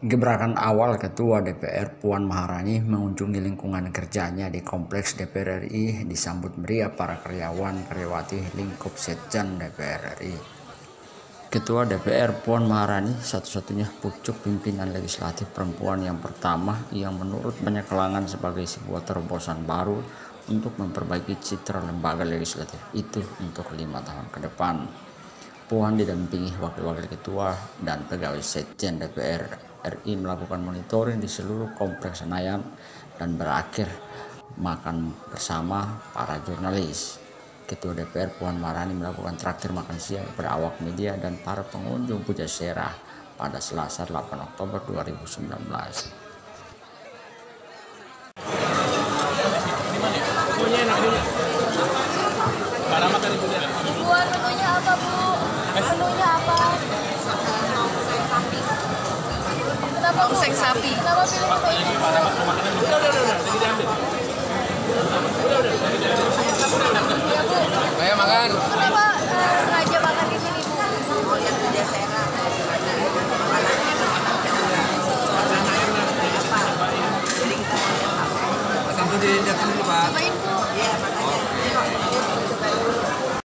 Gebrakan awal Ketua DPR Puan Maharani mengunjungi lingkungan kerjanya di Kompleks DPR RI disambut meriah para karyawan karyawati lingkup Setjan DPR RI. Ketua DPR Puan Maharani satu-satunya pucuk pimpinan legislatif perempuan yang pertama yang menurut banyak kalangan sebagai sebuah terobosan baru untuk memperbaiki citra lembaga legislatif itu untuk lima tahun ke depan. Puan didampingi wakil-wakil ketua dan pegawai Setjen DPR RI melakukan monitoring di seluruh kompleks Senayan dan berakhir makan bersama para jurnalis. Ketua DPR Puan Marani melakukan traktir makan siang kepada awak media dan para pengunjung Puja Serah pada Selasa 8 Oktober 2019. tongseng sapi. Ayo makan. Kenapa uh, sengaja di dulu pak.